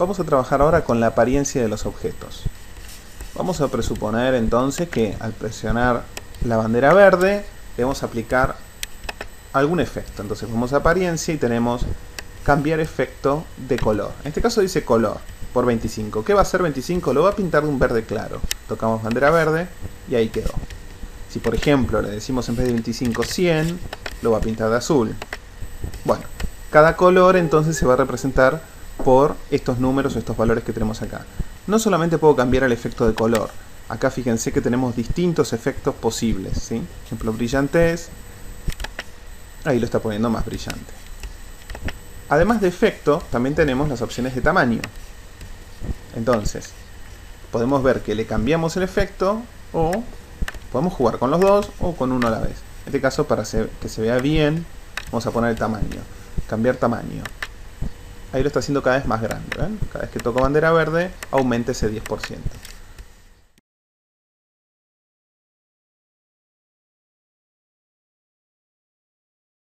Vamos a trabajar ahora con la apariencia de los objetos. Vamos a presuponer entonces que al presionar la bandera verde debemos aplicar algún efecto. Entonces vamos a apariencia y tenemos cambiar efecto de color. En este caso dice color por 25. ¿Qué va a hacer 25? Lo va a pintar de un verde claro. Tocamos bandera verde y ahí quedó. Si por ejemplo le decimos en vez de 25 100, lo va a pintar de azul. Bueno, cada color entonces se va a representar por estos números estos valores que tenemos acá. No solamente puedo cambiar el efecto de color. Acá fíjense que tenemos distintos efectos posibles. ¿sí? Ejemplo, brillantez. Ahí lo está poniendo más brillante. Además de efecto, también tenemos las opciones de tamaño. Entonces, podemos ver que le cambiamos el efecto o podemos jugar con los dos o con uno a la vez. En este caso, para que se vea bien, vamos a poner el tamaño. Cambiar tamaño. Ahí lo está haciendo cada vez más grande. Cada vez que toco bandera verde, aumenta ese 10%.